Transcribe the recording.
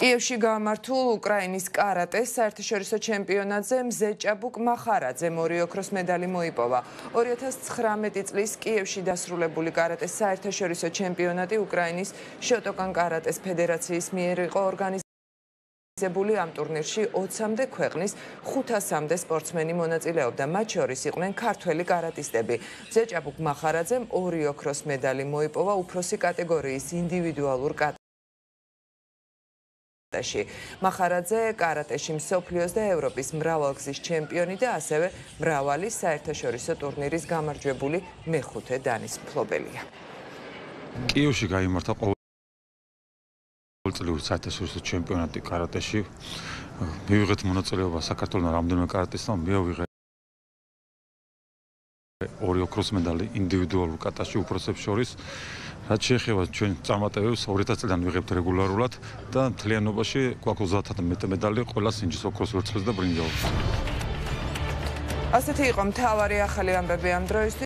კიევში გამართულ უკრაინის კარატეს საერთაშორისო ჩემპიონატზე მზეჭაბუკ მახარაძემ ორი ოქროს მედალი მოიპოვა. 2019 წლის კიევში დასრულებული კარატეს საერთაშორისო ჩემპიონატი უკრაინის შოტოკან კარატეს ფედერაციის მიერ იყო ორგანიზ მოგზებული ამ ტურნირში 20-მდე ქვეყნის 500-მდე სპორტსმენი მონაწილეობდა. მათ შორის იყვნენ ქართველი კარატისტები. ზეჭაბუკ მახარაძემ ორი ოქროს მედალი მოიპოვა უფროსი კატეგორიის ინდივიდუალურ კატეგორიაში. ში მახარაძე კარატეში მსოფლიოს და ევროპის მრავალგზის ჩემპიონი და ასევე მრავალი საერთაშორისო ტურნირის გამარჯვებული მეხუთე დანის მფლობელია. კიევში გამართა ყოველწლიური საერთაშორისო ჩემპიონატი კარატეში. მივიღეთ მონაწილეობა საქართველოს რამდენიმე კარატისტთან, მე ვიღე ორი ოქროს მედალი ინდივიდუალურ კატაში უფროსებს შორის რაც შეეხება ჩვენ წარმატებებს 2000 წლიდან ვიღებთ რეგულარულად და მთლიანობაში გვაქვს 30 მედალი ყველა სინჯის ოქროს ვერცხლის და ბრინჯაოს. ასეთი იყო მთავარი ახალი ამბები ამ დროისთვის.